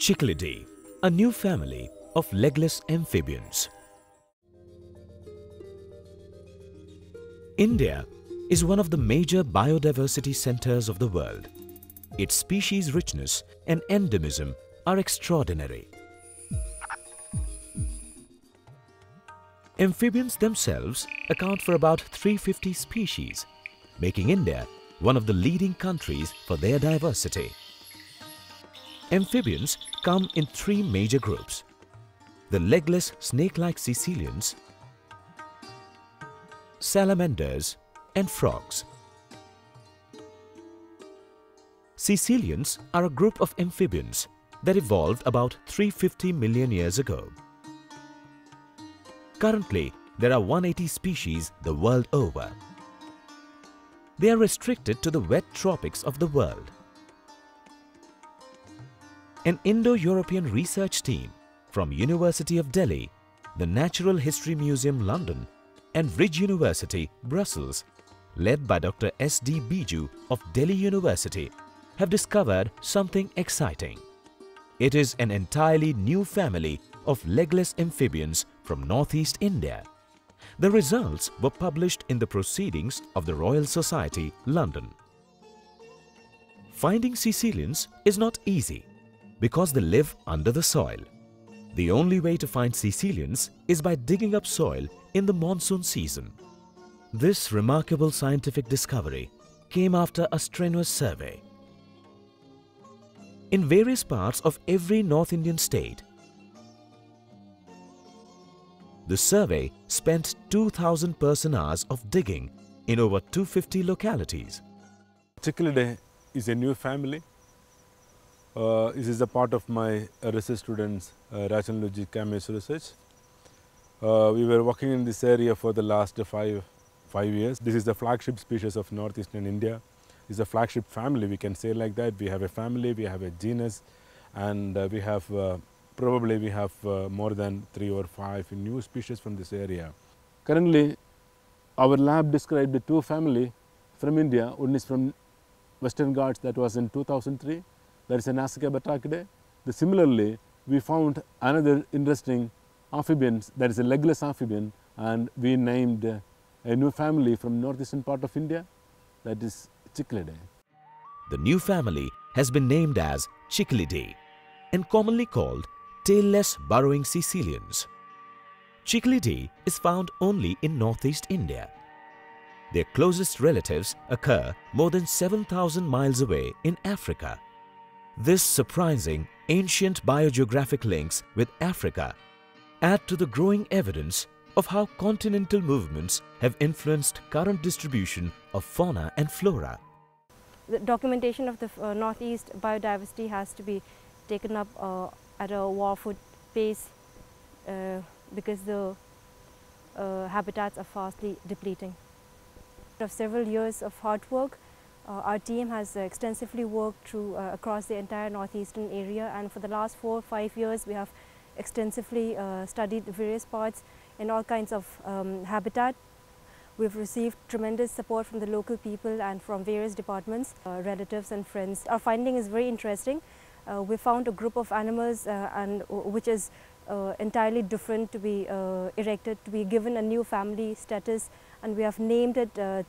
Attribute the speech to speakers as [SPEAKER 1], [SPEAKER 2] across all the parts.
[SPEAKER 1] Chikilidae, a new family of legless amphibians. India is one of the major biodiversity centers of the world. Its species richness and endemism are extraordinary. Amphibians themselves account for about 350 species, making India one of the leading countries for their diversity. Amphibians come in three major groups. The legless snake-like caecilians, salamanders and frogs. Caecilians are a group of amphibians that evolved about 350 million years ago. Currently, there are 180 species the world over. They are restricted to the wet tropics of the world. An Indo-European research team from University of Delhi, the Natural History Museum London and Vrije University, Brussels, led by Dr. S.D. Biju of Delhi University, have discovered something exciting. It is an entirely new family of legless amphibians from northeast India. The results were published in the Proceedings of the Royal Society, London. Finding caecilians is not easy because they live under the soil. The only way to find caecilians is by digging up soil in the monsoon season. This remarkable scientific discovery came after a strenuous survey. In various parts of every North Indian state, the survey spent 2,000 person hours of digging in over 250 localities.
[SPEAKER 2] Chikilidae is a new family. Uh, this is a part of my research students' uh, rationalogy CAMS research. Uh, we were working in this area for the last five, five years. This is the flagship species of northeastern India. It's a flagship family, we can say like that. We have a family, we have a genus, and uh, we have uh, probably we have uh, more than three or five new species from this area. Currently, our lab described the two family from India. One is from Western Ghats that was in 2003. That is a Nasikabatrachidae. The similarly, we found another interesting amphibian that is a legless amphibian and we named uh, a new family from northeastern part of India that is Chikilidae.
[SPEAKER 1] The new family has been named as Chikilidae and commonly called tailless burrowing caecilians. Chikilidae is found only in northeast India. Their closest relatives occur more than 7,000 miles away in Africa. This surprising ancient biogeographic links with Africa add to the growing evidence of how continental movements have influenced current distribution of fauna and flora.
[SPEAKER 3] The documentation of the uh, northeast biodiversity has to be taken up uh, at a war foot pace uh, because the uh, habitats are fastly depleting. After several years of hard work, our team has extensively worked through uh, across the entire northeastern area and for the last four or five years we have extensively uh, studied various parts in all kinds of um, habitat. We've received tremendous support from the local people and from various departments, uh, relatives and friends. Our finding is very interesting uh, we found a group of animals uh, and which is uh, entirely different to be erected, to be given a new family status and we have named it uh,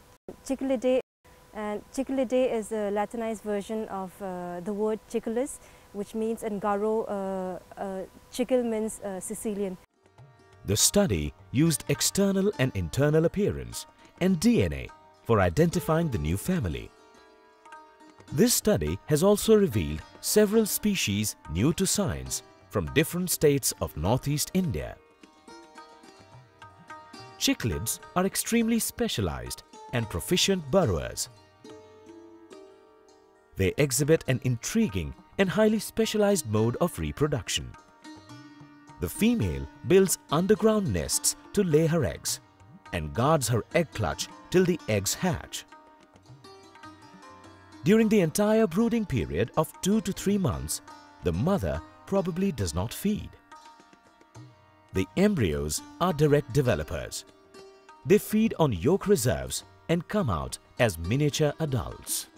[SPEAKER 3] and is a Latinized version of uh, the word Cichlus which means in Garo, uh, uh Chikila means uh, caecilian.
[SPEAKER 1] The study used external and internal appearance and DNA for identifying the new family. This study has also revealed several species new to science from different states of northeast India. Chikilids are extremely specialized and proficient burrowers. They exhibit an intriguing and highly specialized mode of reproduction. The female builds underground nests to lay her eggs and guards her egg clutch till the eggs hatch. During the entire brooding period of 2 to 3 months, the mother probably does not feed. The embryos are direct developers. They feed on yolk reserves and come out as miniature adults.